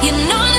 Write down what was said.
You know.